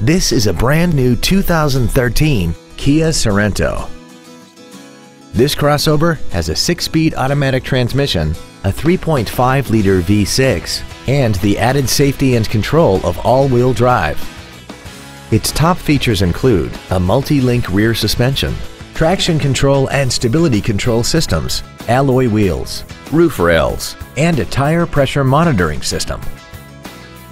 This is a brand new 2013 Kia Sorento. This crossover has a 6-speed automatic transmission, a 3.5-liter V6, and the added safety and control of all-wheel drive. Its top features include a multi-link rear suspension, traction control and stability control systems, alloy wheels, roof rails, and a tire pressure monitoring system.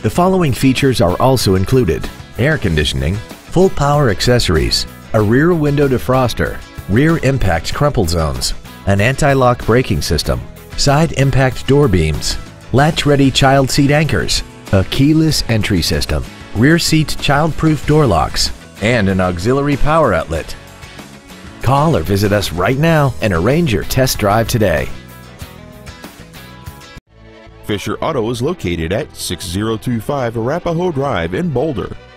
The following features are also included. Air conditioning, full power accessories, a rear window defroster, rear impact crumple zones, an anti-lock braking system, side impact door beams, latch-ready child seat anchors, a keyless entry system, rear seat child-proof door locks, and an auxiliary power outlet. Call or visit us right now and arrange your test drive today. Fisher Auto is located at 6025 Arapahoe Drive in Boulder.